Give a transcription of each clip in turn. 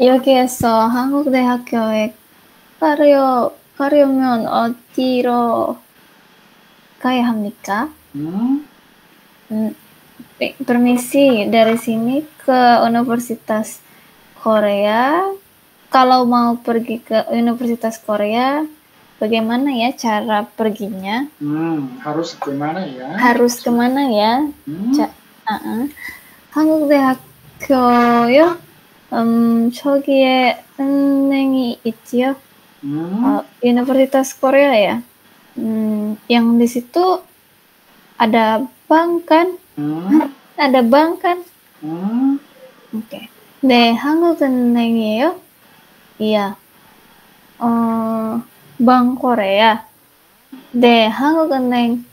여기에서 한국 대학교에 가려 가려면 어디로 가야 합니까? Hmm? Hmm, pe- Permisi, dari sini ke Universitas Korea. Kalau mau pergi ke Universitas Korea, bagaimana ya cara perginya? Hmm, harus kemana ya? Harus kemana ya? Hmm? 자, 아, 아. 한국대학교요? 음, 저기에 은행이 있지요? Hmm? Uh, Universitas Korea ya? Hmm, yang di situ ada bank kan? Hmm? Ada bank kan? Hmm? Oke. 네, 한국은행이에요? iya. 어, Bank Korea. 네, 한국은행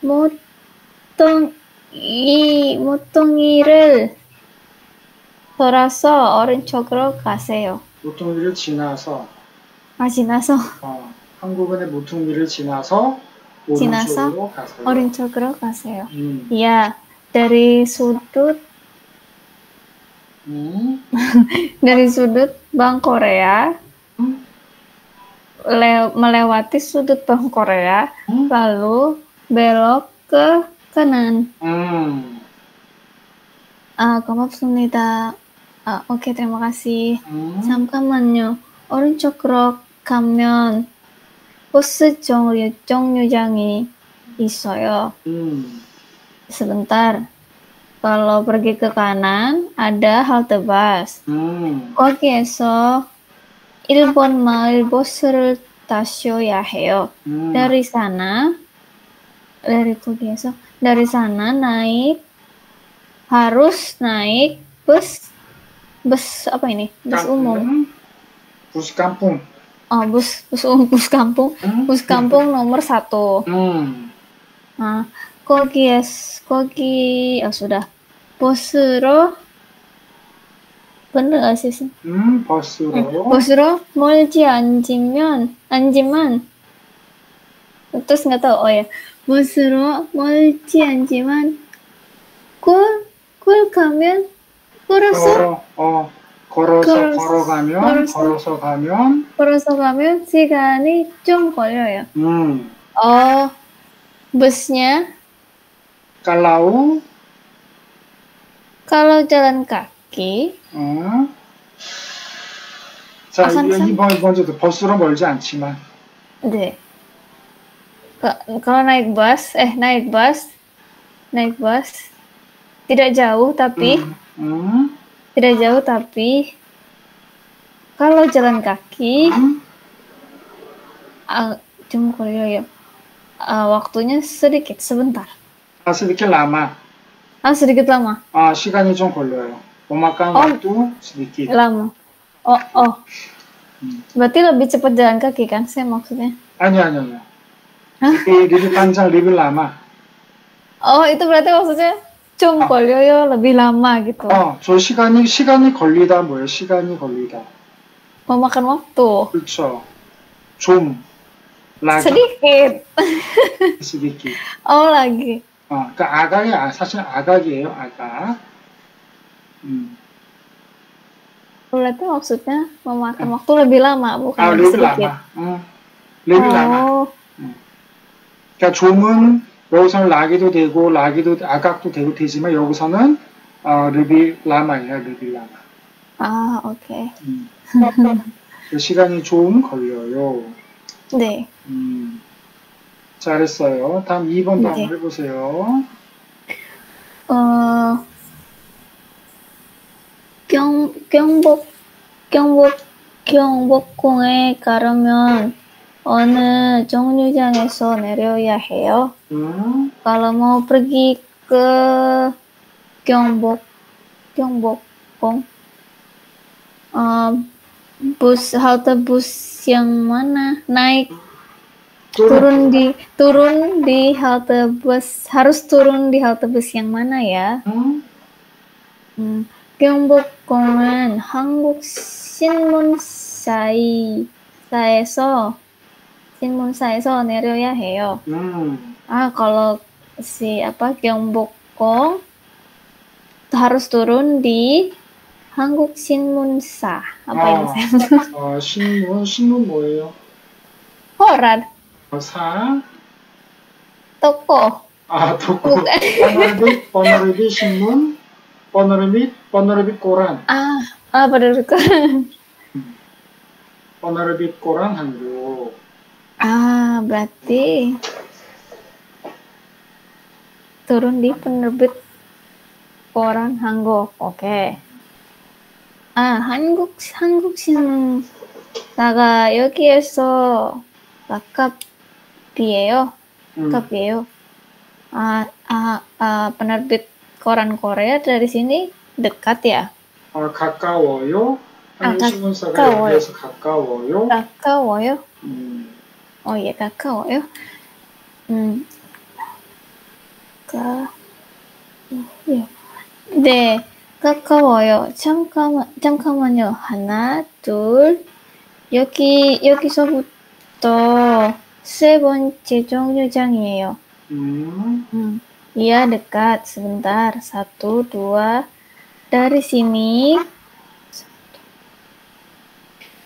모통 이 모통이를 돌아서 오른쪽으로 가세요. 모퉁이를 지나서 아, 지나서 어, 한국은의 모퉁이를 지나서 지나서 오른쪽으로 가세요. 오른쪽으로 가세요. 음. Iya, dari sudut 음. dari sudut Bank Korea Hmm? le- melewati sudut Bank Korea Hmm? lalu belok ke kanan. 음. 아, 고맙습니다. 아, 오케이, terima kasih. 음. 잠깐만요. 오른쪽으로 가면 버스 종류, 종류장이 있어요. 음. Sebentar. Kalau pergi ke kanan, ada halte bus. 음. 거기에서 1번 마을 버스를 타셔야 해요. 음. Dari sana, dari 거기에서, dari sana naik, harus naik bus, bus apa ini? Bus kampung. umum. Bus kampung. Oh bus bus bus kampung. Hmm? bus kampung nomor satu. Hmm. nah koki es koki oh sudah. Posuro bener gak sih sih hmm, posuro hmm, posuro molji anjiman anjiman. Terus nggak tahu oh ya. Posuro molji anjiman kul kul kamen 걸어서, 걸어, 어, 걸어서 걸어서- 걸어가면 걸어서- 걸어서 가면 걸어서 가면 시간이 좀 걸려요. 음. Oh, busnya 깔라우 kalau jalan kaki, 어. 자, 아산- 이- 이번 번째도 버스로 멀지 않지만 deh. Ka- Kalau naik bus, eh naik bus, naik bus, tidak jauh tapi 음, 음, tidak jauh tapi kalau jalan kaki 음, ah, cuma ya Ah, waktunya sedikit sebentar 아, sedikit lama. ah sedikit lama 아, 시간이 좀 걸려요. memakan Oh. waktu sedikit. lama oh oh Hmm. berarti lebih cepat jalan kaki kan saya maksudnya 아니, 아니, 아니. Hah? lebih, lebih panjang, lebih lama. oh itu berarti maksudnya 좀 Ah. 걸려요 lebih lama gitu 어, 저 시간이, 시간이 걸리다 뭐예요? 시간이 걸리다. memakan waktu 그렇죠. 좀, lagi, sedikit sedikit. oh lagi 어, 그러니까 아각이 아, 사실 아각이에요, 아각. 음. berarti maksudnya memakan waktu lebih lama bukan 아, lebih lebih sedikit lama. 응. lebih lama. oh 그러니까 좀은 여기서는 라기도 되고 라기도 아각도 되고 되지만 여기서는 어, lebih lama예요, lebih lama. ah oke 음. 그 시간이 좀 걸려요. 네 음. 잘했어요. 다음 2번도 네. 한번 해보세요. 어, 경, 경복, 경복, 경복궁에 가려면 어느 정류장에서 내려야 해요? 음. Kalau mau pergi ke Gyeongbok, Gyeongbokgung, uh, bus halte bus yang mana? Naik turun di turun di halte bus harus turun di halte bus yang mana ya? 음. 음, 경복궁은 한국 신문사에서 신문사에서 내려야 해요. 음. Ah, kalau si apa Gyeongbokgung harus turun di 한국 신문사. Apa Ah. ini, Sam? 어, 신문, 신문 뭐예요? Koran. 어, 사, Toko. 아, 도코. Bukan. 버너비, 버너비 신문, 버너비, 버너비 꼬란, Ah, ah benar koran. 버너비 꼬란 한국. Ah, berarti turun di penerbit koran Hangguk. Oke. 아, 한국 한국 신문사가 여기에서 lakab이에요. 음, lakab이에요. 아, 아, 아, penerbit koran Korea dari sini dekat ya? 아, 가까워요. 한국 아, 신문사가 가까워요. 여기에서 가까워요. 가까워요? 음, Oh iya, 가까워요. 음, 가, 예. 네, 가까워요. 잠깐만, 잠깐만요. 하나, 둘, 여기, 여기서부터 세 번째 정류장이에요. 음, Hmm, iya dekat. Sebentar. Satu, dua. Dari sini.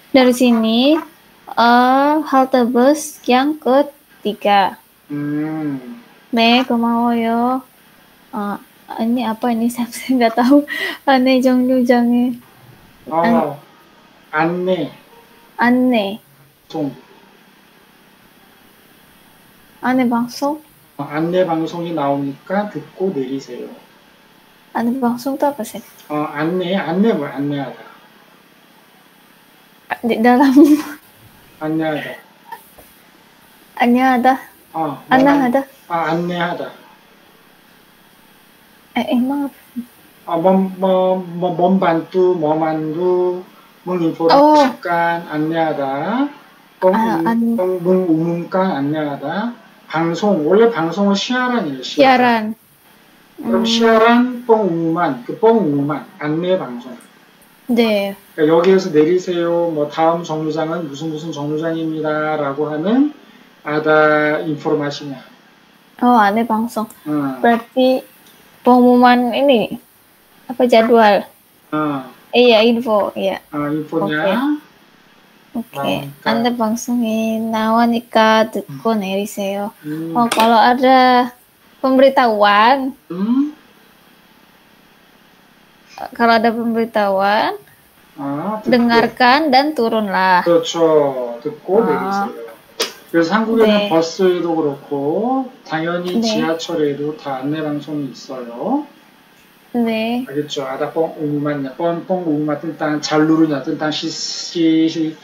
Dari sini. eh halte bus yang ketiga. 음, 네, 고마워요. 아, ini apa ini? Saya nggak tahu. Aneh 정류장에 아, 안내, 안내. 송. 안내 방송? 어, 안내 방송이 나오니까 듣고 내리세요. 안내 방송 itu apa sih? 어, 안내, 안내 뭐 안내하다. Di dalam 안내하다. aneh ada, 어, ada. 아, 안내하다. Eh, emang apa? 뭉인포 어. 잠깐 안내하다. 뻥, 아, 안- 우문깡 안내하다. 방송, 원래 방송은 시아란이에요, 시아란. siaran? 그럼 음, 시아란, 뻥, 우무만, 그 뻥, 우무만, 안내 방송. 네. 그러니까 여기에서 내리세요. 뭐 다음 정류장은 무슨 무슨 정류장입니다라고 하는 ada informasinya. Oh, aneh 방송. 어, Berarti pengumuman ini apa jadwal? 어, Iya, info. Iya. 어, infonya. Oke. Mantap. Anda 방송이 나오니까 듣고 내리세요. 음, Oh, kalau ada pemberitahuan, 음, Kalau ada pemberitahuan, 아, dengarkan dan turunlah. 그렇죠. 듣고 아. 내리세요. 그래서 한국에는 네. 버스에도 그렇고 당연히 네. 지하철에도 다 안내 방송이 있어요. 네. 알겠죠? Peng pengumuman tentang jalurnya, tentang si, si, si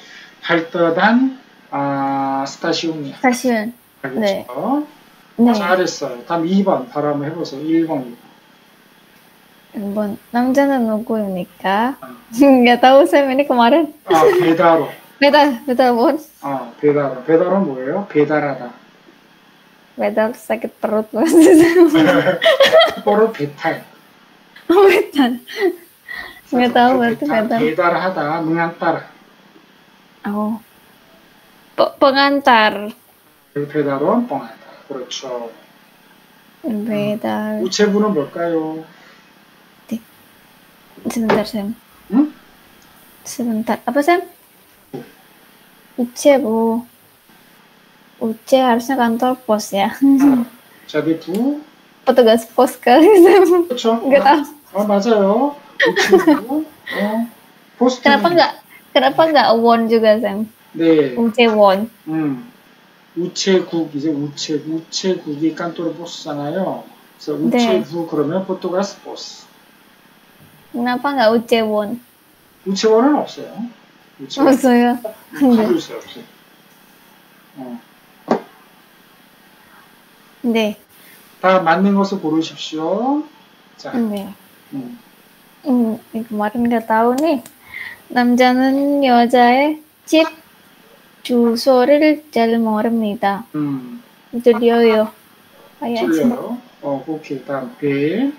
halte dan 아, 스타시움이야. 스타시온. 알겠죠? 네. 잘했어요. 다음 2번 바로 한번 해보세요. 1번. Bon, 남자는 누구입니까? 아, Nggak tahu Sam ini kemarin. 아, 배달어. Beda, beda Bon. 아, 배달어. 배달어 뭐예요? 배달하다. Beda sakit perut maksudnya. 뽀로 배탈. Beda. Nggak tahu berarti 배달, beda. 배달하다, mengantar. Oh. Pe- pengantar. 배달원 뻥하다. 그렇죠. Beda. 우체부는 뭘까요? Sebentar Sam. 응? Sebentar. Apa Sam? Uce bu. Uce harusnya kantor pos ya. 저기 부, Petugas pos kali Sam. 그렇죠? Nggak tahu. 어, 맞아요. 우체부, 어, 포스트. Kenapa nggak? Kenapa nggak won juga Sam? 네, Uce won. 음, 우체국 이제 우체 우체국이 깐토르 보스잖아요. 그래서 네. 우체부 그러면 포토가스 보스. Kenapa nggak won? 우체원은 없어요. 우체원 Maksudnya? 가질 수 없어요. 어, 네. 다 맞는 것을 고르십시오. 자, 네. 음, Hmm, kemarin nggak tahu nih. 남자는 여자의 집 주소를 잘 모릅니다. 음, dia Kayaknya. 틀려요. 어, 오케이. 다음 배.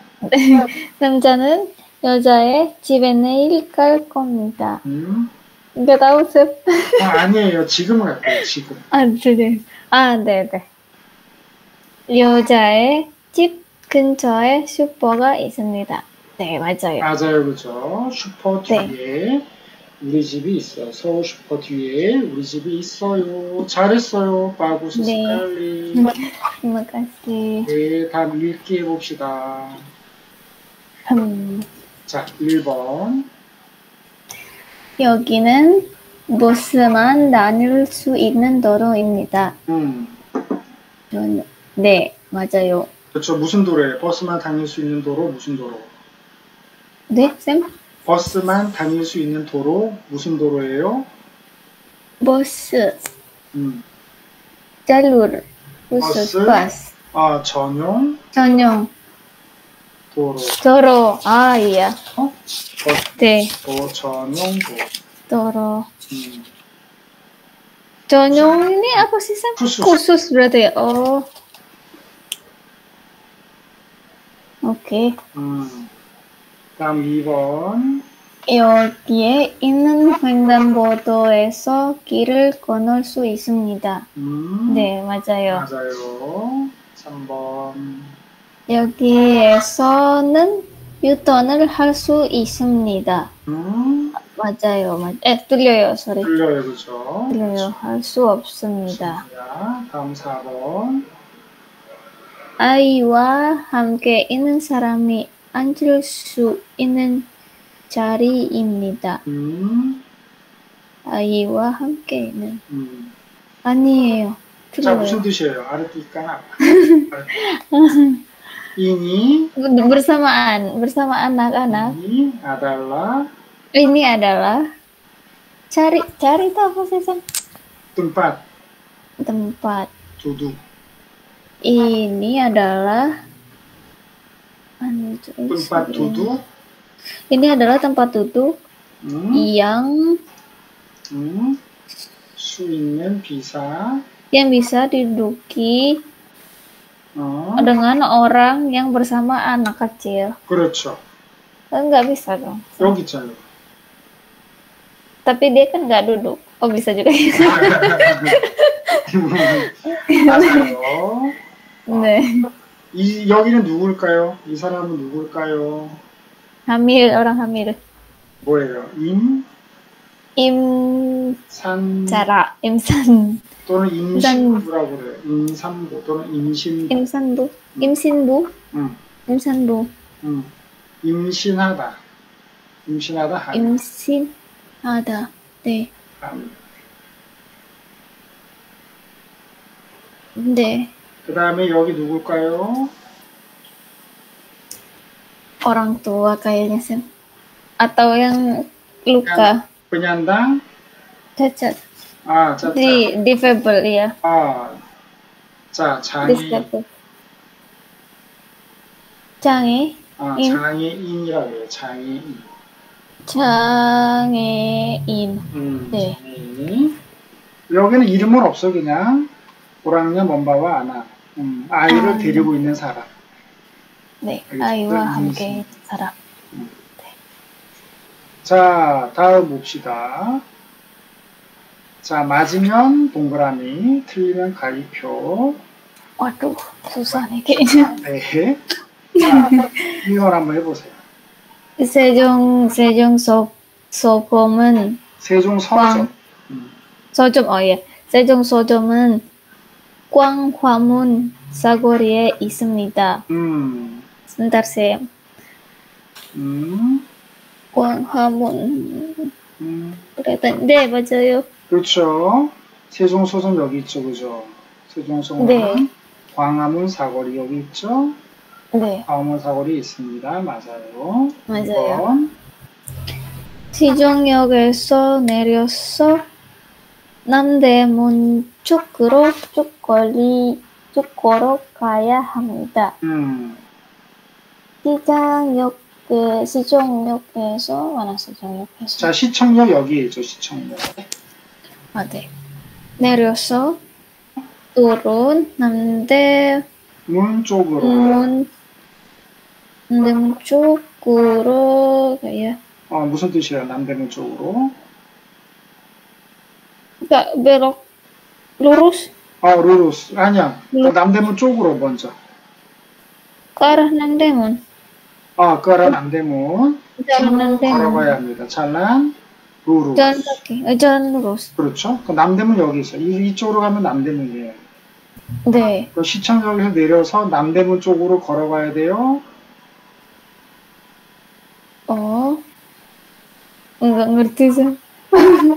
남자는 여자의 집에 내일 갈 겁니다. 음, nggak tahu sih. 아, 아니에요. 지금 갈게요. 지금. 아, 네. 아, 네, 네. 여자의 집 근처에 슈퍼가 있습니다. 네, 맞아요. 맞아요, 그죠? 슈퍼 네. 뒤에 우리 집이 있어요. 서울 슈퍼 뒤에 우리 집이 있어요. 잘했어요, 바구스 네. 스칼리. Kasih. 네, 다음 읽기 해봅시다. 음, 자, 1번. 여기는 버스만 다닐 수 있는 도로입니다. 음, 저는- 네, 맞아요. 그렇죠. 무슨 도로예요? 버스만 다닐 수 있는 도로, 무슨 도로? 네, 쌤? 버스만 다닐 수 있는 도로, 무슨 도로예요? 버스, 음, jalur, 버스? khusus, bus, 아, 전용 전용, 도로. 도로. 아, iya. 네, 도, 전용 도로. 도로. 음, 전용 ini apa sih, Sam? Khusus. Khusus berarti ya? Oh. Oke. 음. 다음 2번. 여기에 있는 횡단보도에서 길을 건널 수 있습니다. 음, 네, 맞아요. 맞아요. 3번. 여기에서는 유턴을 할 수 있습니다. 음, 맞아요. 맞... 에, 뚫려요. sorry. 틀려요, 그죠? 뚫려요. 할 수 없습니다. 자, 다음 4번. 아이와 함께 있는 사람이 앉을 수 있는 자리입니다. 음, 아이와 함께 있는 음. 아니에요. 자, 틀려요. 무슨 뜻이에요? 아르티까나. ini bersamaan bersama anak-anak. ini adalah ini adalah cari cari tahu apa sih sen tempat. Tempat. Duduk anu eh, ini adalah tempat duduk ini. Adalah tempat duduk hmm. yang hmm. Bisa. yang bisa diduki 어, dengan orang yang bersama anak kecil. 그렇죠. Enggak bisa dong. 여기 있잖아요. Tapi dia kan nggak duduk. Oh bisa juga. 맞아요. 네. 이 여기는 누굴까요? 이 사람은 누굴까요? Hamil orang hamil. 뭐예요? 임, Im 산 cara imsan 또는 임신부라고 그래요. 임산부 또는 임신부. imsanbu imsinbu 응, imsanbu 응. 임신하다. 임신하다 하다. imsin ada 네. 네. 그 다음에 여기 누굴까요? orang tua kayaknya sih atau yang luka penyandang cacat 아, 자, 자. di disable ya 아, 자, 장애, disable 장애 아, 인. 장애인이라고 해요. 장애인. 장애인 음, 네. 장애인. 여기는 이름은 없어, 그냥. 오랑냐, 먼바와 아나. 음, 아이를 아. 데리고 있는 사람. 네 알겠습니다. 아이와 음, 함께 살아 자, 다음 봅시다. 자, 맞으면 동그라미, 틀리면 가위표. susah nih kayaknya 네. 자, 이걸 한번 해보세요. 세종 세종 소 소금은 세종 서점. 음, 서점 어 예. 세종 서점은 광화문 사거리에 있습니다. 음, Sebentar 쌤. 음, 광화문 음. 그랬더니 네 맞아요. 그렇죠. 세종 서점 여기 있죠, 그죠? 세종 서점. 네. 광화문 사거리 여기 있죠? 네 광화문 사거리 있습니다. 맞아요. 맞아요. 이번. 시정역에서 내려서 남대문 쪽으로 쭉 걸리 쭉 걸어가야 합니다. 음, 시장역 그 시정역에서 만화 시정역에서 자, 시청역 여기 있죠, 시청역. 아, 네. 내려서 turun 남대문 문 쪽으로. 남대 문 쪽으로 kayak 어, 무슨 뜻이에요? 남대문 쪽으로. nggak belok lurus 아, 루루스. 아니야. 루- 남대문 쪽으로 먼저. arah Namdaemun 아, 남대문. Jalan Nandemun. 걸어가야 합니다. 잘난 루루. Lurus. 그렇죠. 그 남대문 여기 있어요. 이, 이쪽으로 가면 남대문이에요. 네. 그 시청역에서 내려서 남대문 쪽으로 걸어가야 돼요. Ngerti sih.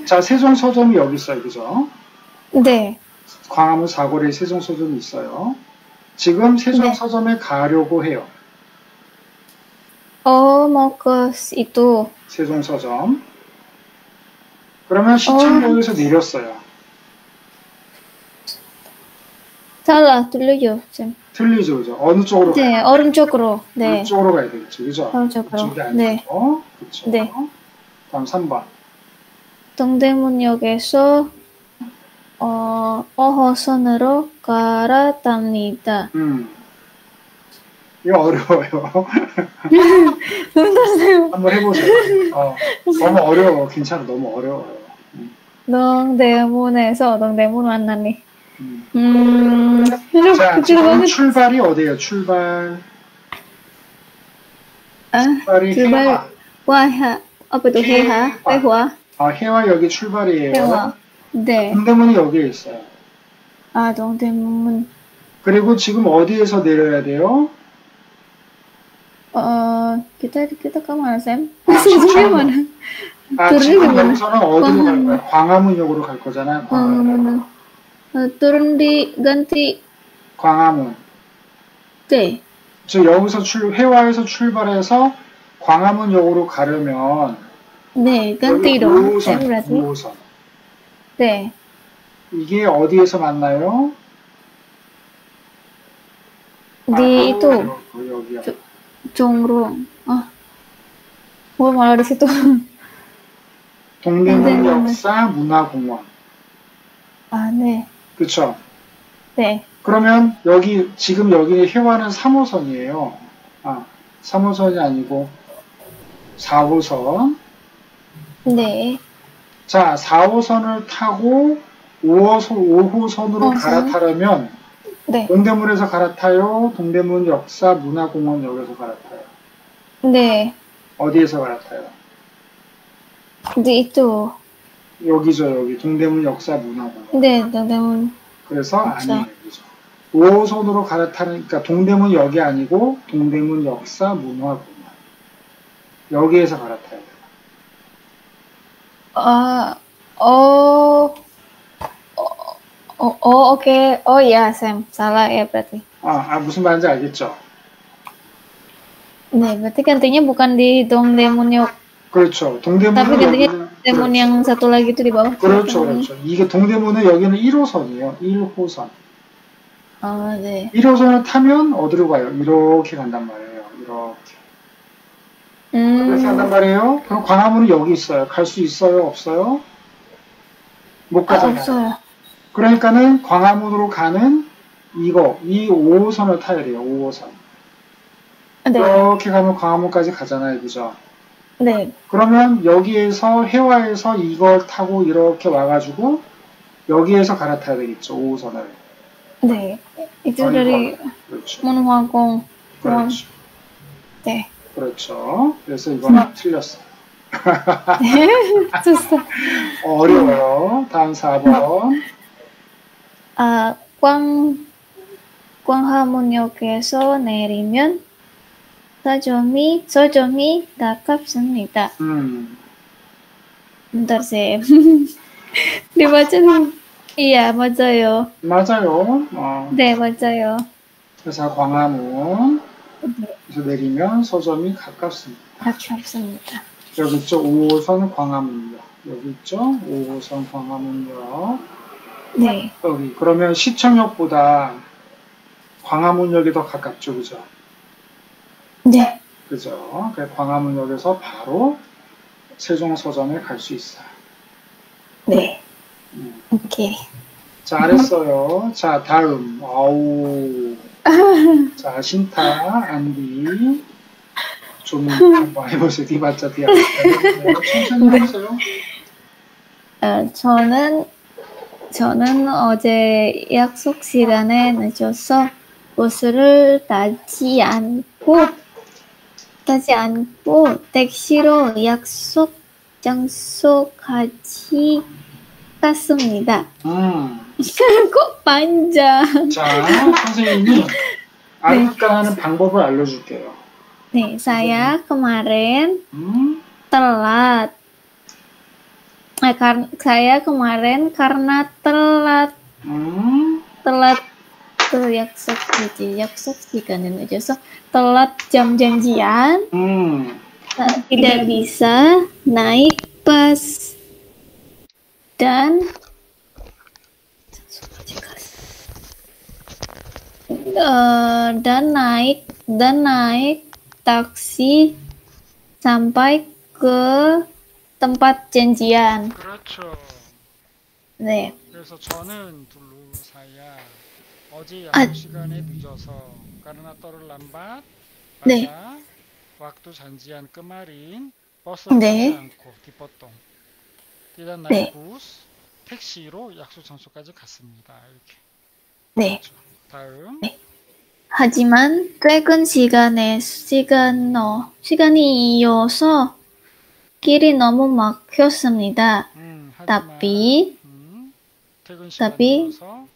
자, 세종 서점이 여기 있어요. 그죠? 네. 광화문 사거리에 세종 서점이 있어요. 지금 세종 네. 서점에 가려고 해요. Oh, mau ke itu. 세종 서점. 그러면 시청역에서 내렸어요. Salah, dulu Jem. 틀리죠, 그죠? 어느 쪽으로 가요? 네, 오른쪽으로. 네. 이쪽으로 가야 되겠죠, 그죠? 오른쪽으로. 이쪽이 네. 그렇죠. 네. 다음 3번. 동대문역에서 어, 5호선으로 갈아탑니다. 음. 이거 어려워요. 힘드세요. 한번 해보세요. 어, 너무 어려워. 괜찮아. 너무 어려워요. 동대문에서 동대문 만나니. 음. 음, 자, 지금 출발이 어디예요? 출발. 아, 출발이 출발. 해화. 와하. itu heha? Hewa. 아, 해화 여기 출발이에요. 해화. 네. 동대문이 여기에 있어요. 아, 동대문. 그리고 지금 어디에서 내려야 돼요? 어, kita kita ke mana, Sam? 아, 시청. mana? 아, turun 지금 di mana? 여기서는 어디로 갈. 거야? 광화문역으로 갈 거잖아요. 광화문. 광화문. 어, turun di ganti 광화문. T. 즉 여기서 출 해화에서 출발해서 광화문역으로 가려면 네, ganti dong. 5호선, Sam berarti. 5호선. 네. 이게 어디에서 만나요? Di itu 여기, Ah. Gua malah di situ. 동대문 네, 네, 네. 역사 문화공원. 아, 네. 그쵸? 네. 그러면 여기 지금 여기 해화는 3호선이에요. 아, 3호선이 아니고 4호선. 네. 자, 4호선을 타고 5호선, 5호선으로 어, 갈아타려면 네. 동대문에서 갈아타요. 동대문 역사 문화공원역에서 갈아타요. 네. 어디에서 갈아타요? Di itu. 여기죠, 여기 동대문 역사 문화공원. 네, 동대문. 그래서 역사. 아니에요, 여기죠. 5호선으로 갈아타니까 그러니까 동대문 역이 아니고 동대문 역사 문화공원. 여기에서 갈아타야 돼요. Ah, oh. Oh, oh, oh, oke. Oh ya, Sam. Salah ya berarti. 아, 아, 무슨 말인지 알겠죠? Nih, berarti gantinya bukan di Dongdaemun 그렇죠. 동대문은 Tapi gantinya Daemun yang satu lagi itu di bawah. 그렇죠. 그렇죠. 이게 동대문은 여기는 1호선이에요. 1호선. Oh, 네. 1호선을 타면 어디로 가요? 이렇게 간단 말이에요. 이렇게. 이렇게 간단 음, 말이에요. 그럼 광화문은 여기 있어요. 갈 수 있어요? 없어요? 못 아, 가잖아요. 없어요. 그러니까는 광화문으로 가는 이거, 이 5호선을 타야 돼요. 5호선. 네, 이렇게 가면 광화문까지 가잖아요. 그죠? 네. 그러면 여기에서 해화에서 이걸 타고 이렇게 와가지고 여기에서 갈아타야 되겠죠. 5호선을. 네. Dari 그렇죠. Munhwangkong. 그렇죠. 네. 그렇죠. 그래서 이거는 틀렸어. Susah. 어려워요. 다음 4번. 아, 광, 광화문역에서 내리면 서점이, 서점이 가깝습니다. 음, Sam. Dibaca dulu. Iya, 맞아요. 맞아요. 어, 네, 맞아요. 그래서 광화문. 그래서 내리면 서점이 가깝습니다. 가깝습니다. 여기 있죠. 5호선 광화문역. 여기 있죠. 5호선 광화문역. 네. 여기. 그러면 시청역보다 광화문역이 더 가깝죠. 그죠? 네. 그죠? 광화문역에서 바로 세종서점에 갈 수 있어요. 네. 음. 오케이. 잘했어요. 자, 다음. 아우. 자, 신타, 안디. 좀 한번 해보세요. 디바짜, 디아바짜. 천천히 해보세요. 어, 저는 저는 어제 약속 시간에 늦어서 버스를 타지 않고 타지 않고 택시로 약속 장소까지 갔습니다. 음. kok panjang? 자, 선생님이 알까하는 방법을 알려줄게요. Nih, saya kemarin 음, telat. Eh, nah, karena saya kemarin karena telat. Hmm? telat Yaksok gitu, Yaksok kan so, telat jam janjian, hmm. Eh, tidak bisa naik bus. Dan uh, dan naik dan naik taksi sampai ke tempat janjian. 그렇죠. 네. 그래서 저는 둘루 사야 어제 아. 약속 시간에 늦어서 karena terlambat 네. pada waktu janjian kemarin 버스 네. 타지 않고 dipotong tidak 네. 택시로 약속 장소까지 갔습니다. 이렇게 네. 그렇죠. 다음 하지만 퇴근 시간에 시간 어, 시간이 이어서 길이 너무 막혔습니다. 음, 하지만 Tapi 음, 퇴근 tapi 시간이어서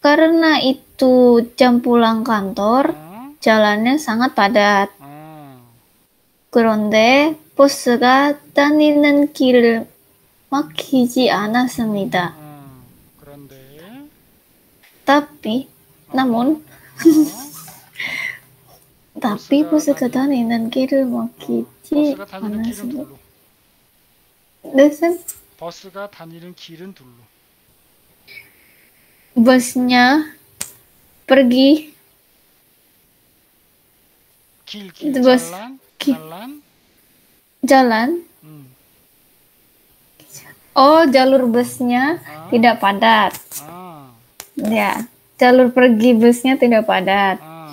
karena itu jam pulang kantor, 어, jalannya sangat padat. 어, 그런데 버스가 다니는 길을 막히지 않았습니다. 어, 그런데 Tapi, namun, 어, tapi 버스가 버스가 다니는 길을 막히지 버스가 다니는 길은 않았습니다. 둘로 네, 쌤? 버스가 다니는 길은 둘로 busnya pergi 길, 길, 근데 버스- 잘란, 길. 잘란, jalan. 음, Oh, jalur busnya 아, tidak padat. 아, Ya, jalur pergi busnya tidak padat. 아,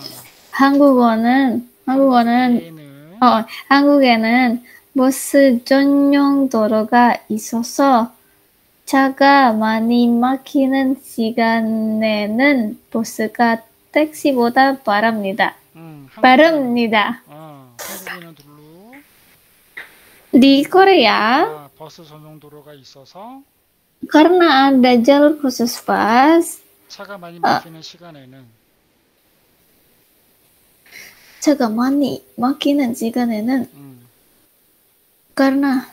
한국어는 한국어는 얘는 어, 한국에는 버스 전용 도로가 있어서 차가 많이 막히는 시간에는 버스가 택시보다 빠릅니다. 음, 빠릅니다. 어, 한국에는 둘로 Di Korea 아, 버스 전용 도로가 있어서 karena ada jalur khusus bus, 차가 많이 아. 막히는 시간에는 Cagamani makinan jika nenan. Hmm. Karena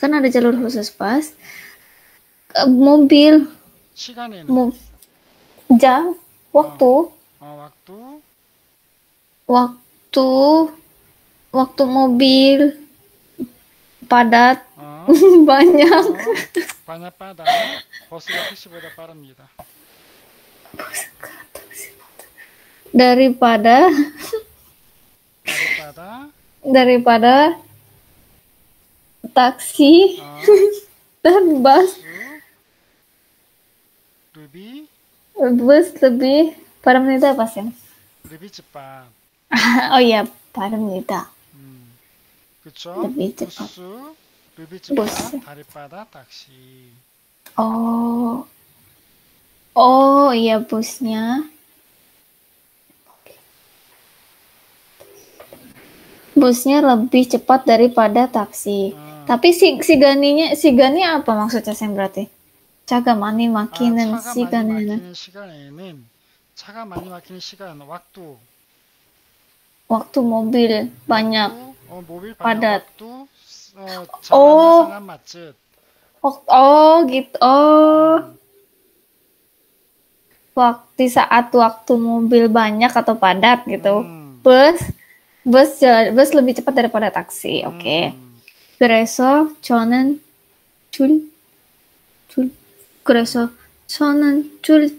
karena ada jalur khusus pas mobil mo jam waktu oh. Oh, waktu waktu waktu mobil padat oh. banyak oh. banyak padat gitu. daripada daripada taksi uh, dan bus. Lebih? Bus lebih para menit apa sih? Lebih cepat. Oh iya para menit. Hmm. lebih cepat. busu, lebih cepat bus. daripada taksi. Oh. Oh iya busnya. busnya lebih cepat daripada taksi 어, tapi si si ganinya si gani apa maksudnya Sam berarti jaga mani 아, makinan 차가 si 많이 ganinya 막히는 시간에는 차가 많이 막히는 시간 waktu waktu mobil banyak waktu, 어, 모빌 padat. waktu 어, Oh. 자가는 상한 맛집 Wak- oh gitu oh waktu saat waktu mobil banyak atau padat gitu 음, bus bus jalan- bus lebih cepat daripada taksi oke 음, 그래서 저는 줄, 줄, 그래서 저는 줄,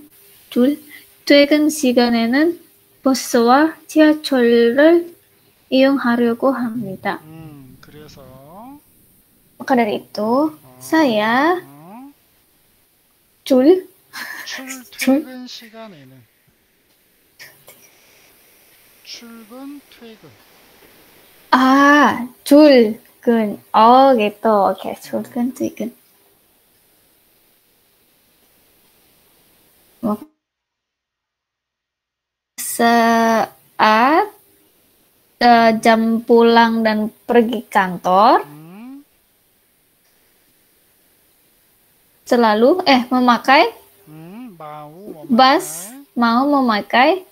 줄, 퇴근 시간에는 버스와 지하철을 이용하려고 합니다. 음, 그래서 Maka dari itu, saya 어, 줄, 출퇴근 시간에는 출근 퇴근 아, 줄근, oh gitu, oke, 줄근, 퇴근. Saat eh, jam pulang dan pergi kantor 음, selalu eh memakai 음, 마우 bus mau memakai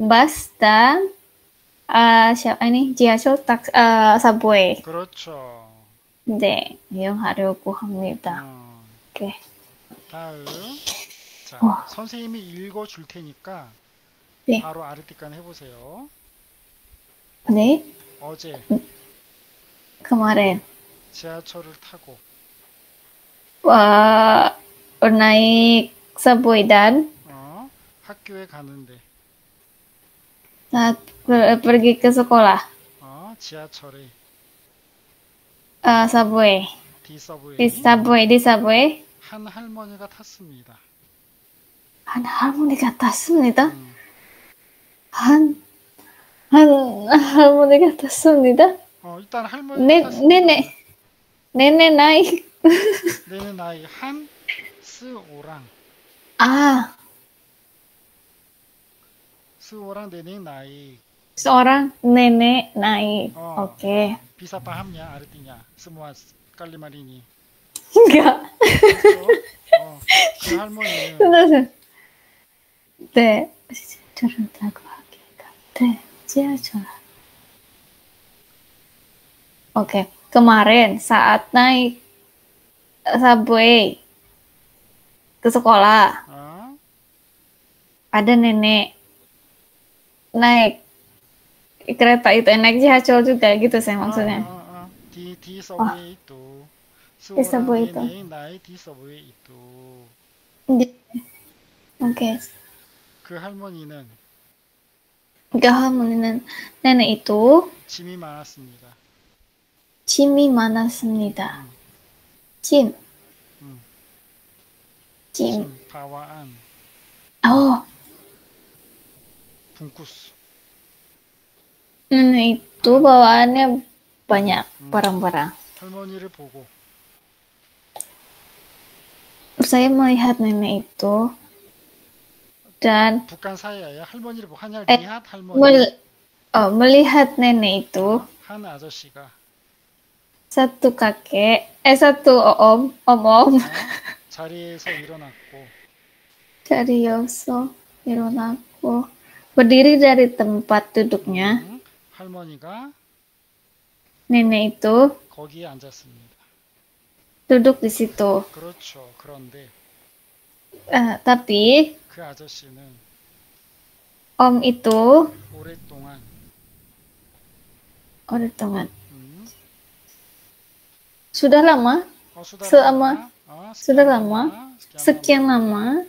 bus dan siapa ini 지하철 tak eh, subway. 그렇죠. 네, 이용하려고 합니다. 어, 오케이. 다음. 자, 와. 선생님이 읽어 줄 테니까 네. 바로 아르티칸 해보세요. 네, 어제 kemarin 지하철을 타고 naik subway dan 어, 학교에 가는데 saat per- pergi ke sekolah 어, 지하철에 eh, subway D 서브웨이 di subway di subway 한 할머니가 탔습니다. 한 할머니가 탔습니다. 음, 한, 한 할머니가 탔습니다. 어, 일단 할머니가 네, 탔습니다. 네네. nenek naik 내는 나이 한 스오랑 ah 스오랑 내 는 나이 seorang nenek naik Oh. oke 비사 파함냐 아르티냐 스모아 깔리마리니 enggak 그렇죠? 어, 그 할머니는 terus 네 turun taku hakikat 네 지하철 oke kemarin saat naik subway ke sekolah 어, ada nenek naik kereta itu naik 지하철 juga gitu saya maksudnya 어, 어, 어. D, D 서브웨이 또 D 서브웨이 스오랑 또. 내는 나이 D 서브웨이 또 oke 그 할머니는 Gak 할머니는 nenek itu 짐이 많았습니다. 짐이 많았습니다. 짐, 음, 짐. 짐 바와안 Oh, 분쿠스 nenek itu bawaannya banyak barang-barang. 할머니를 보고 Saya melihat nenek itu dan 북한 사이야야 할머니를 보고 한야 에, 리핫 할머니 mel- oh, melihat nenek itu 한 아저씨가 satu kakek, eh satu om, om-om 어, 자리에서 일어났고 dari Yoso Hironaku berdiri dari tempat duduknya. 음, Berdiri dari tempat duduknya, nenek itu duduk di situ. Uh, tapi om itu oretongan sudah lama? selama? sudah lama? sekian lama?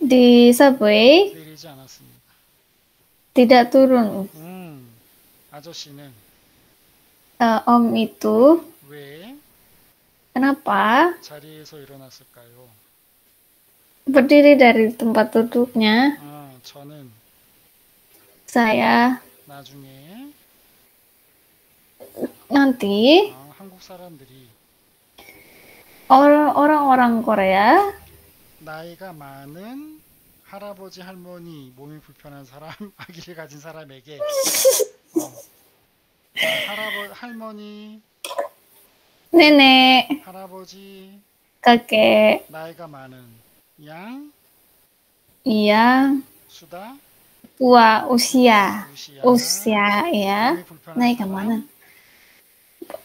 di subway 내리지 않았습니다. tidak turun. 음, 아저씨는 Eh, om itu 왜 kenapa 자리에서 일어났을까요? berdiri dari tempat duduknya? 아, 저는 Saya 나중에 nanti 아, 한국 사람들이 orang- orang-orang Korea 나이가 많은 할아버지 할머니 몸이 불편한 사람 아기를 가진 사람에게 어, 자, 할아버 할머니 nenek, 할아버지 kakek 나이가 많은 양 yang 수다 tua usia, 우시야 usia ya, 몸이 불편한 naik ke 사람, mana?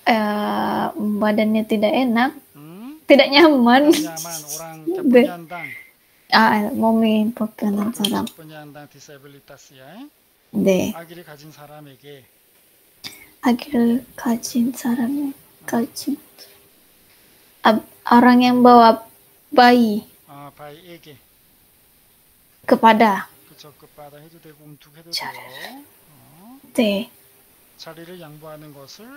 Eh, badannya tidak enak, 음, tidak nyaman. 냐만 오 랑 네. 푸니안당 Ah, 몸이 불편한 사람. 푸니안당 디세블리타스야 네, 아기를 가진 사람에게 akhir 가진 사람이 가진 Ah, orang yang bawa bayi 아, 바이에게 kepada 그쵸 끝바다 해도 되고 움툭해도 잘. 돼요 어, 네, 자리를 양보하는 것을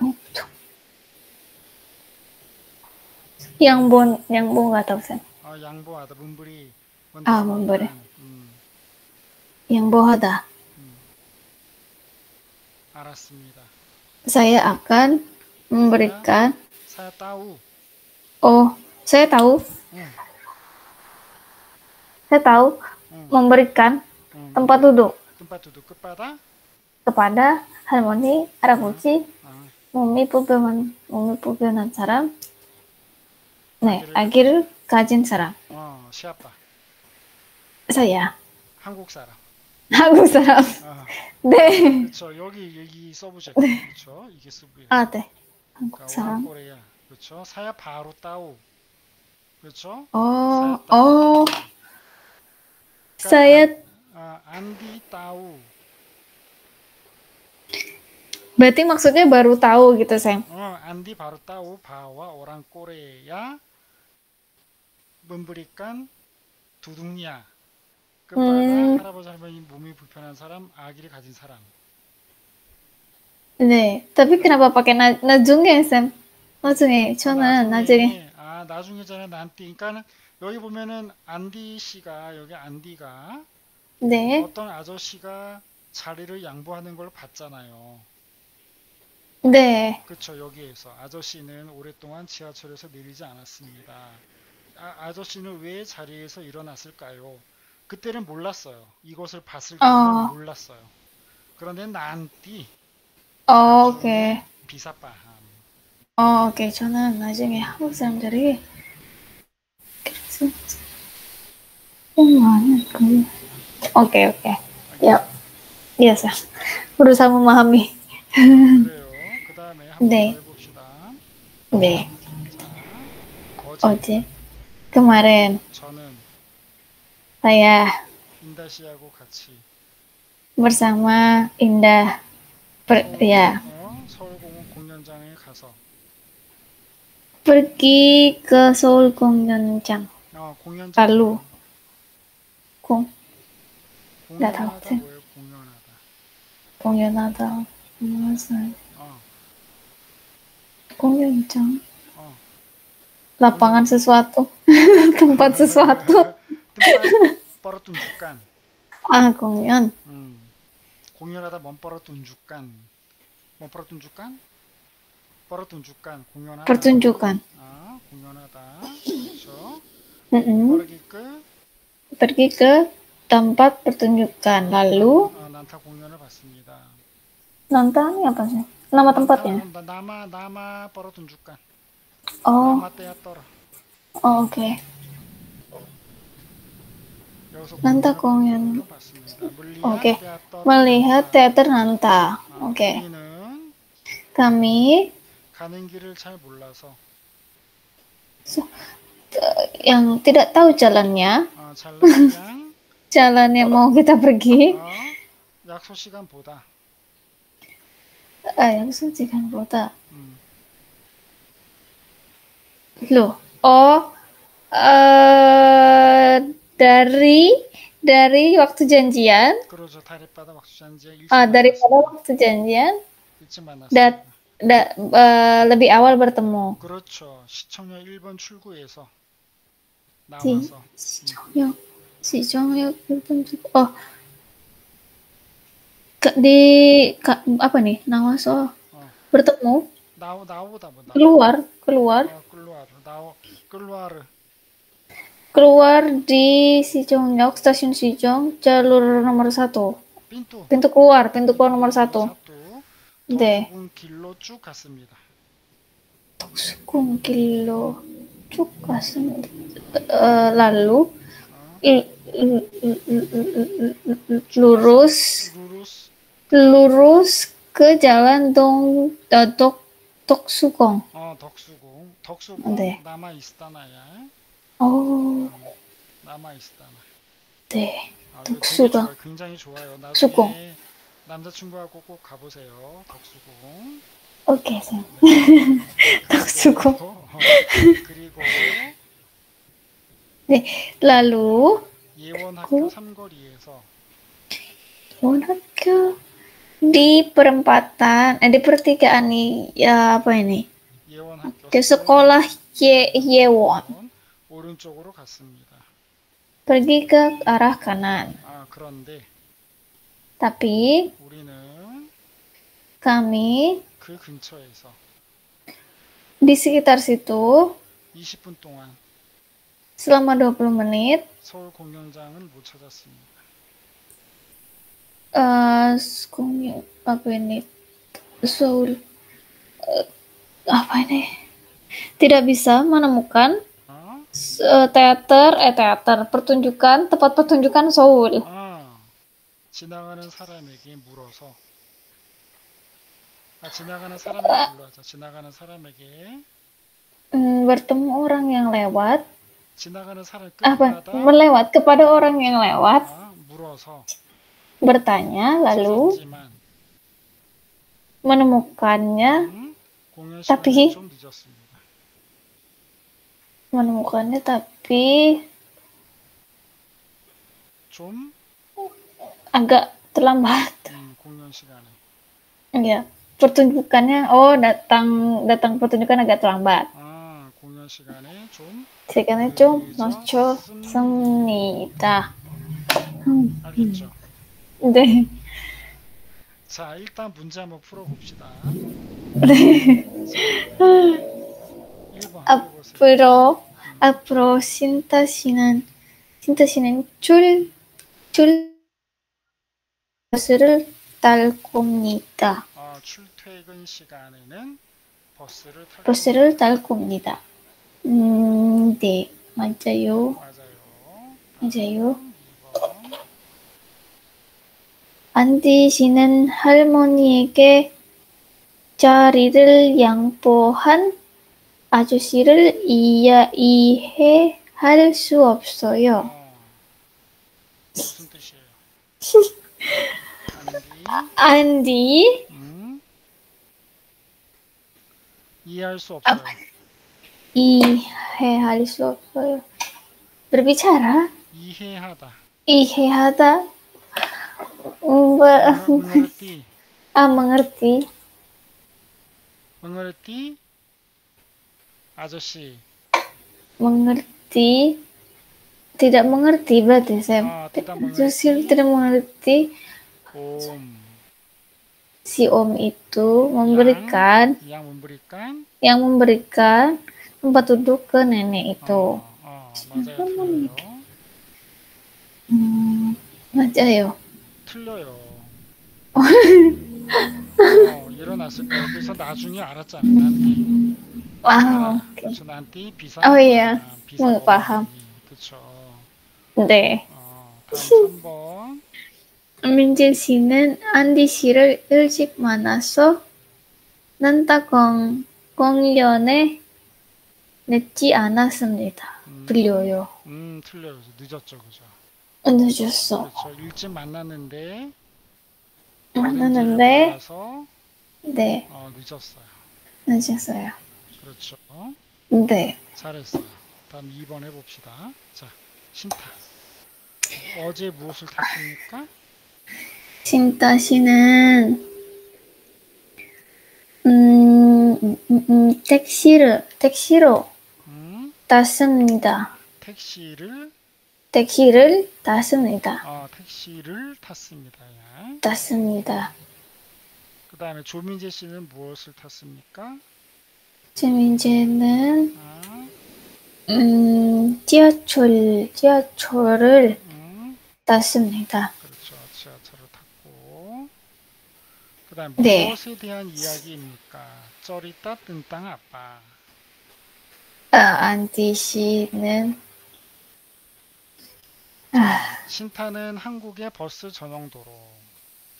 yang bon yang bon nggak tahu saya. 어, 양보하다 문불이 아, 문불이. 음, Yang bohada. 알았습니다. Saya akan memberikan. 사 따우 Oh, saya tahu. 응, Saya tahu 응, memberikan 응. tempat duduk. 뜸빠뚜도 끝바다 kepada 할머니, 할아버지, 아, 몸이 불편한, 몸이 불편한 사람, 네, 아기를 가진 사람. 어, 시아빠. saya, 한국 사람. 한국 사람. 아, 네. 그렇죠. 여기 여기 써보자. 그렇죠. 이게 쓰고요. 아, 네. 한국 그러니까 사람. 오랑코레야. 그렇죠. 사야 바로 따오. 그렇죠. Oh, oh, saya 아, 안디 따오. berarti maksudnya baru tahu gitu, Sam. 어, 안디 바로 따 memberikan 두둥냐. kepada 음. 할아버지 할머니 몸이 불편한 사람, 아기를 가진 사람. 네. tapi kenapa pakai na 나중에, Sam? 나중에, 저는 나중에. 아, 나중에잖아, 난띠. 그러니까는 여기 보면은 안디 씨가 여기 안디가 네. 어떤 아저씨가 자리를 양보하는 걸 봤잖아요. 네. 그렇죠. 여기에서 아저씨는 오랫동안 지하철에서 내리지 않았습니다. 아, 아저씨는 왜 자리에서 일어났을까요? 그때는 몰랐어요. 이것을 봤을 때는 어. 몰랐어요. 그런데 난띠 Oh, oke. 비사빠함. Oh, oke. 저는 나중에 한국 사람들이 그래서 그 oke. Ya. Biasa. Berusaha memahami. 그래요. 그 다음에 한번 네. 더 해봅시다. 네. 어제 kemarin. saya bersama Indah per, ya. pergi ke Seoul Gongyeongjang. lalu. Gong nggak tahu. sih Gyeongjang Lapangan sesuatu. Tempat sesuatu. tempat 뻘어tunjukkan. Ah, 공연. 음. 공연하다 멈뻘어tunjukkan. 멈뻘어tunjukkan? 뻘어tunjukkan. 공연하다. Pertunjukan. 아, 공연하다. 그렇죠. Mm-mm. pergi ke Pergi ke tempat pertunjukan. Lalu 어, 난타 공연을 봤습니다. nonton apa sih? Nama tempatnya? 나, 나마 Oh, 나마 떼야떠라. oh oke. 여기서 난타 공연을 공연. 봤습니다. 물리학 Oke. 떼야떠라. Melihat teater Nanta. 아, Oke. 우리는 Kami 가는 길을 잘 몰라서 yang tidak tahu jalannya, 어, 잘나그냥 jalan yang mau kita pergi, 어, 약속 시간보다 eh, yang suntikan kota. 음, Loh, oh, eh dari dari waktu janjian, 그러죠. 다리바다 막수잔지에 일찍 ah daripada 만났습니다. waktu janjian, 일찍 만났습니다. dat, da- eh, lebih awal bertemu. 그렇죠. 시청역 1번 출구에서 Si 나와서 si Chongyok, si Chongyok bertunjuk. Oh, ke, di ka- apa nih? Nawaso 어, bertemu 나오 나오다 뭐 나오 keluar keluar 어, 끌루아르 나오 끌루아르 keluar di Sichongyok stasiun Sichong jalur nomor satu 빈뚜 pintu keluar pintu keluar nomor satu 사또 네 동 길로 쭉 갔습니다. Sukung kilo cukasan Eh, lalu 어, l- l- l- l- l- l- lurus 루루스 lurus ke jalan Dong Toksugong. 어 덕수궁 덕수궁 네. 남아 있다나야 Oh, 남아 있다나. 네. 아, 덕수궁. 굉장히 좋아요. 나중에 수궁. 남자친구하고 꼭 가보세요. 덕수궁. Oke, Sam. 그리고- 덕수궁. 어, 그리고 Lalu 예원학교 고? 삼거리에서 Monaka di perempatan eh di pertigaan nih ya apa ini? Di sekolah Ye Yewon. pergi ke arah kanan. tapi kami di sekitar situ selama 20 menit 서울 공연장을 못 찾았습니다. eh 공연 apa ini Seoul Eh, apa ini tidak bisa menemukan 어? s- eh, teater eh teater pertunjukan tempat pertunjukan Seoul 아, 지나가는 사람에게 물어서 아, 지나가는 사람에게 불러하자. 지나가는 사람에게 Hmm, bertemu orang yang lewat 지나가는 사람 apa 끝마다 melewat kepada orang yang lewat 아, 물어서 bertanya lalu 찾았지만 menemukannya 음, 공연 tapi- 시간이 좀 늦었습니다. menemukannya tapi 좀 agak terlambat 음, 공연 시간에 ya pertunjukannya oh datang datang pertunjukan agak terlambat 아, 공연 시간에 좀 시간을 좀 늦췄습니다. 음, 알겠죠? 네. 자, 일단 문제 한번 풀어봅시다. 네. 1번 아, 해보세요. 앞으로 앞으로 신타 씨는 신타 씨는 출, 출 버스를 탈 겁니다. 아, 출퇴근 시간에는 버스를 탈 버스를 탈 겁니다. 음, 네, 맞아요. 맞아요. 맞아요. 2번. 안디 씨는 할머니에게 자리를 양보한 아저씨를 이해, 이해할 수 없어요. 어, 무슨 뜻이에요? 안디, 음, 이해할 수 없어요. 이해할 수 없어요. Berbicara, 이해하다. iheada, Mengerti. ah, mengerti. Mengerti? Azoshi. Mengerti. Tidak mengerti berarti saya. Ah, tidak mengerti. tidak mengerti. Om. Si Om itu memberikan yang, yang memberikan yang memberikan tempat duduk ke nenek itu. Ah, ah, ya? Hmm. 틀려요. 어, 일어났을 거예요. 그래서 나중에 알았잖아. 난띠. Wow. 그렇죠. 난띠 비사. Oh, iya. 비사. 응, paham. 그렇죠. 네. 어, 다음 3번. 민재 씨는 안디 씨를 일찍 만나서 난타 공, 공연에 늦지 않았습니다. 음, 들려요. 음, 틀려요. 늦었죠, 그죠? 늦었어. 그렇죠. 일찍 만났는데. 만났는데, 서 네, 어, 늦었어요. 늦었어요. 그렇죠. 네. 잘했어요. 다음 2번 해봅시다. 자, 신타. 어제 무엇을 탔습니까? 신타 씨는 음, 음, 음, 음, 택시를 택시로 음, 탔습니다. 택시를 택시를 탔습니다. 어, 택시를 탔습니다. 야. 탔습니다. 그 다음에 조민재 씨는 무엇을 탔습니까? 최민재는 아, 음, 지하철 지하철을 음, 탔습니다. 그렇죠. 지하철을 탔고. 그 다음에 네. 무엇에 대한 이야기입니까? 쩌리따 뜬땅 아빠. 아, 안디 씨는 아, 신타는 한국의 버스 전용 도로.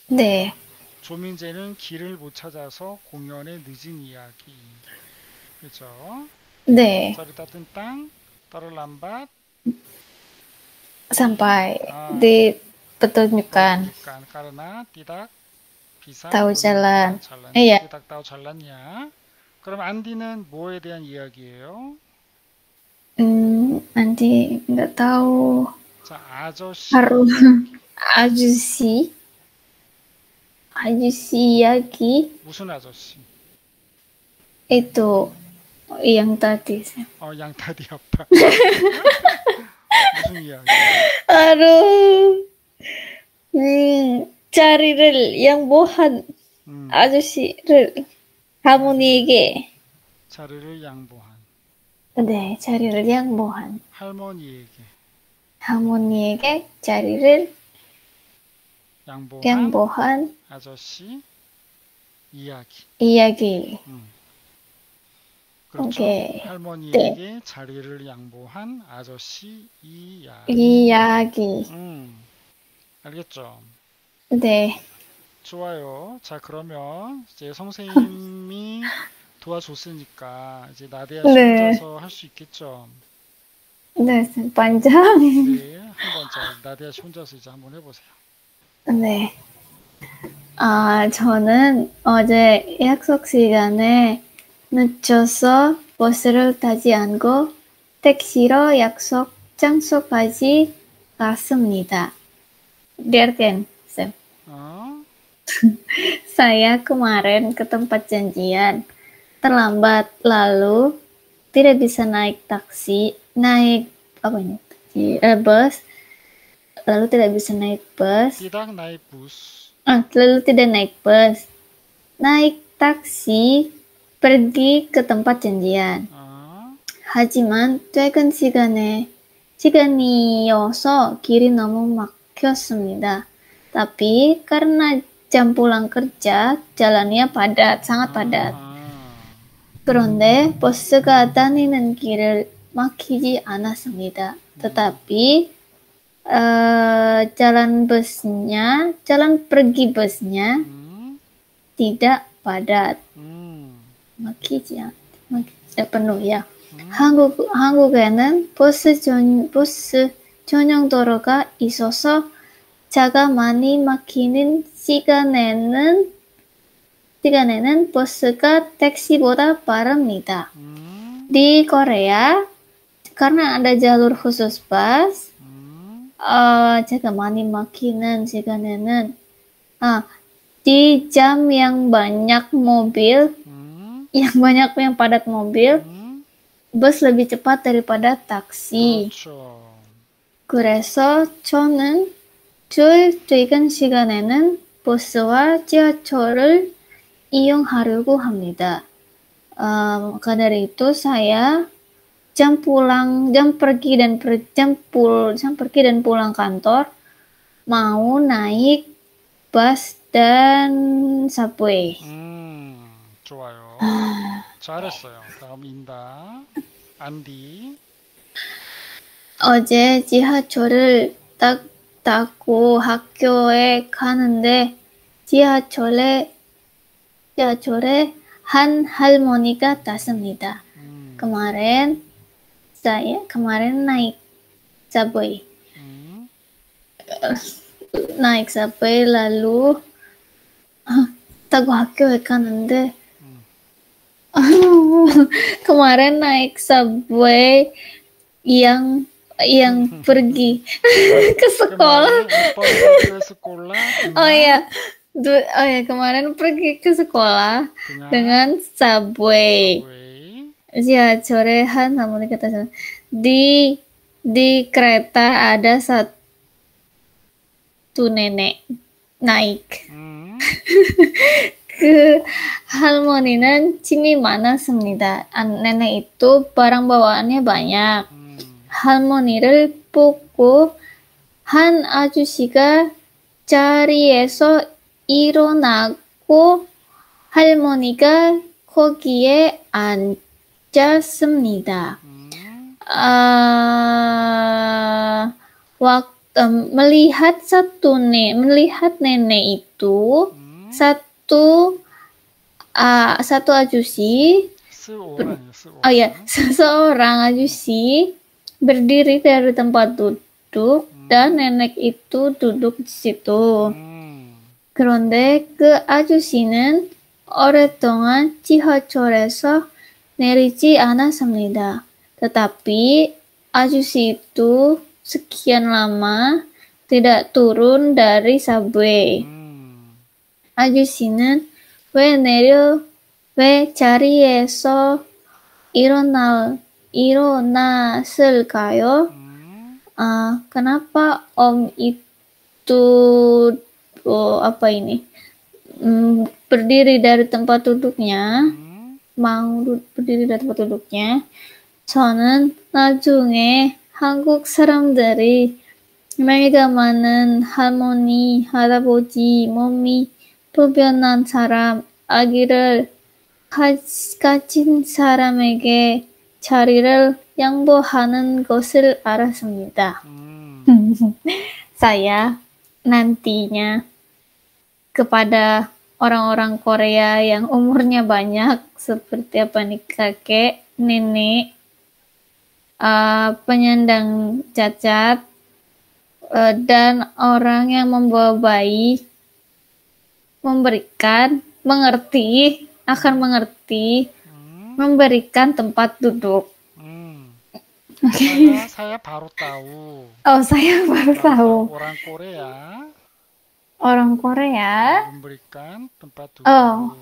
네, 조민재는 길을 못 찾아서 공연에 늦은 이야기. 그죠? 네, 쩌리따 뜬땅, 떨을 람밭, sampai 아, di pertunjukan. bukan karena tidak bisa Tahu jalan. jalan. Iya. tidak tahu jalannya. 그럼 안디는 뭐에 대한 이야기예요? Hmm, nanti nggak tahu 자, 아저씨. harus ajusi ajusi yaki 무슨 아저씨? yang tadi 어, 양다리 아빠. 무슨 이야기? aduh hmm, cari를 양보한 음, 아저씨를 할머니에게 자리를 양보한 네 자리를 양보한 할머니에게 할머니에게 자리를 양보한 양보한 아저씨 이야기. 이야기. 음. 그렇죠. 오케이. 할머니에게 자리를 양보한 아저씨 이야기. 이야기. 음. 알겠죠? 네. 좋아요. 자, 그러면 이제 선생님이 도와줬으니까 이제 나대야 씨 네. 혼자서 할 수 있겠죠? 네, 반장. 네, 한번 자, 나대야 씨 혼자서 이제 한번 해보세요. 네. 아, 저는 어제 약속 시간에 늦춰서 버스를 타지 않고 택시로 약속 장소까지 갔습니다. Dengarkan, Sam. 어? Saya kemarin ke tempat janjian, terlambat, lalu tidak bisa naik taksi, naik apa ini? Taksi, eh, bus, lalu tidak bisa naik bus, 띠닥 나이 부스. ah, lalu tidak naik bus, naik taksi, pergi ke tempat janjian. 어? 하지만 퇴근 시간에 시간이어서 길이 너무 막혔습니다. Tapi karena jam pulang kerja, jalannya padat, sangat padat. 아, 그런데 버스가 다니는 길을 막히지 않았습니다. Tetapi eh, jalan busnya, jalan pergi busnya 음, tidak padat, 음, 막히지 않, 막, eh, penuh ya. 음. 한국 한국에는 버스 전 버스 전용 도로가 있어서 차가 많이 막히는 시간에는 시간에는 버스가 택시보다 빠릅니다. 음, Di Korea karena ada jalur khusus bus, 음, eh, 차가 많이 막히는 시간에는 ah di jam yang banyak mobil, 음, yang banyak yang padat mobil, 음. bus lebih cepat daripada taksi. 그렇죠. 그래서 저는 줄 퇴근 시간에는 버스와 지하철을 이용하려고 합니다. Um, maka dari itu saya jam pulang, jam pergi dan per, jam pul, jam pergi dan pulang kantor mau naik bus dan subway. 음, 좋아요. 잘했어요. 다음 인다. 안디. 어제 지하철을 딱 타고 학교에 가는데 지하철에 지하철에 한 할머니가 탔습니다. 음, Kemarin saya kemarin naik subway. Naik subway lalu ah, tagohakyo kan nanti. kemarin naik subway yang yang pergi ke sekolah. Kemarin, oh iya. Oh ya kemarin pergi ke sekolah dengan, dengan subway. subway 하철에 한 할머니가 타서 di di kereta ada satu nenek naik. 음, 그 할머니는 짐이 많았습니다. 아, nenek itu barang bawaannya banyak. 음, 할머니를 뽑고 한 아저씨가 자리에서 일어나고 할머니가 거기에 앉았 습니다. 음, Ah, waktu melihat satu nih melihat nenek itu 음. satu ah, satu ajusi 스오라요, 스오. oh ya seseorang ajusi berdiri dari tempat duduk dan nenek itu duduk di situ. 음, 그런데 그 아저씨는 오랫동안 지하철에서 Nerici Ana Samnida. Tetapi Asus itu sekian lama tidak turun dari subway. Hmm. Ajusinen we neryo we cari eso ironal irona selkayo. Hmm. ah kenapa om itu oh, apa ini? Um, berdiri dari tempat duduknya. Hmm dari tempat duduknya 저는 나중에 한국 사람들이 나이가 많은 할머니, 할아버지, 몸이 불편한 사람, 아기를 가- 가진 사람에게 자리를 양보하는 것을 알았습니다. 음, Saya nantinya kepada orang-orang Korea yang umurnya banyak seperti apa nih kakek, nenek, eh, penyandang cacat, eh, dan orang yang membawa bayi memberikan, mengerti, akan mengerti, 음, memberikan tempat duduk. 음. Oke. saya, saya baru tahu. Oh, saya baru tahu. Orang Korea Orang Korea memberikan tempat duduk. Oh.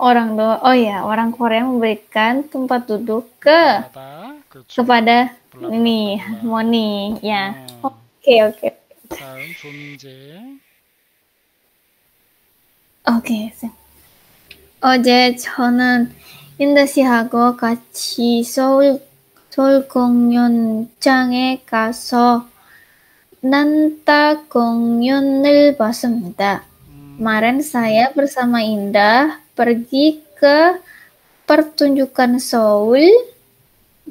orang do oh ya orang Korea memberikan tempat duduk ke kepada 그렇죠. kepada Bla, bla, ini bla, bla. Moni ya 어, oke oke 다음 조민재. oke 쌤. 어제 저는 인다 씨하고 같이 서울 서울 공연장에 가서 난타 공연을 봤습니다. 음, Kemarin saya bersama Indah pergi ke pertunjukan Seoul,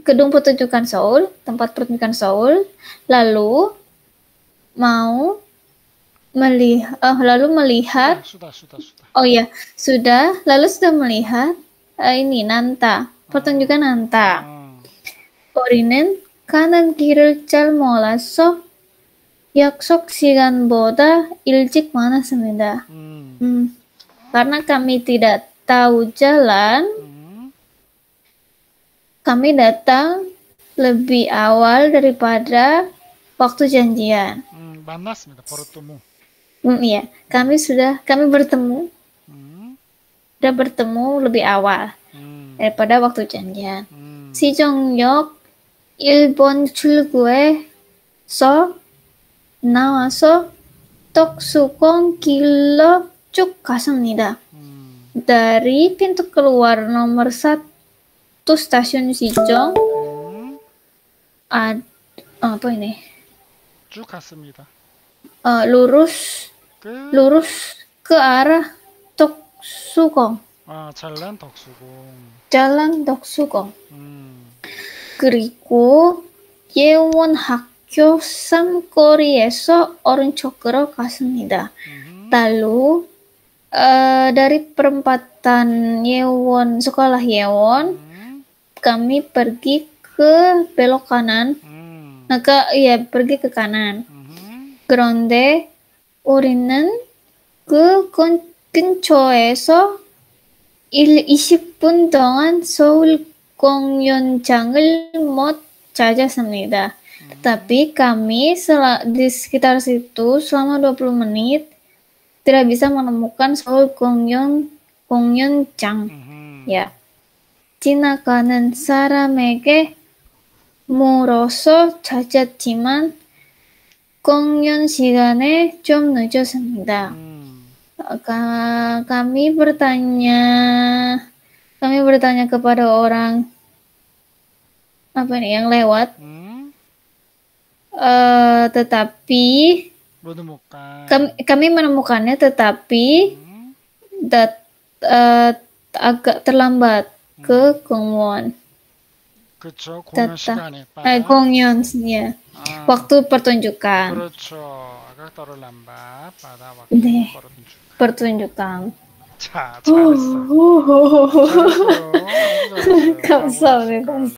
gedung pertunjukan Seoul, tempat pertunjukan Seoul, lalu mau melihat, lalu melihat, 수다, 수다, 수다. oh ya sudah, lalu sudah melihat eh, ini Nanta, pertunjukan Nanta. 어, 우리는 가는 길을 잘 몰라서 약속 시간보다 일찍 만났습니다. 음, Hmm, karena kami tidak tahu jalan, 음, kami datang lebih awal daripada waktu janjian. 음, 만났습니다. 버릇도무. Hmm, iya, kami sudah kami bertemu, 음, sudah bertemu lebih awal 음, daripada waktu janjian. 음, 시정역 1번 출구에서 나와서 떡수공 길로 쭉 갔습니다. 음, Dari pintu keluar nomor satu stasiun Sijong, 음, ad, apa ini? 쭉 갔습니다. Eh, lurus 끝. lurus ke arah Toksugong, 아, 잘난 덕수공. jalan Toksugong. 음, 그리고 예원 학 교 삼거리에서 오른쪽으로 갔습니다. 음, Lalu eh, dari perempatan Yewon sekolah Yewon 음, kami pergi ke belok kanan. 음, Nah, ke, ya pergi ke kanan. 음, 그런데 우리는 그 근, 근처에서 1, 20분 동안 서울 공연장을 못 찾았습니다. Tapi kami sel- di sekitar situ selama 20 menit tidak bisa menemukan Seoul 공연 공연장. 음, Ya. 지나가는 사람에게 물어서 찾았지만 공연 시간에 좀 늦었습니다. 음, Ka- Kami bertanya, kami bertanya kepada orang apa nih yang lewat, 음, eh, tetapi menemukan. kami, kami menemukannya, tetapi 음, dat, eh, agak terlambat ke Gongwon. 그렇죠. 공연 됐다. 시간에 Eh, 빠다. Gongyeon, ya. 아, Waktu pertunjukan. 그렇죠. 아까 떨을 람바 빠다 왔고 네. 벌어둔 줄. Pertunjukan. 자, 잘했어. 잘했어요. 아주 잘했어요. 감사합니다.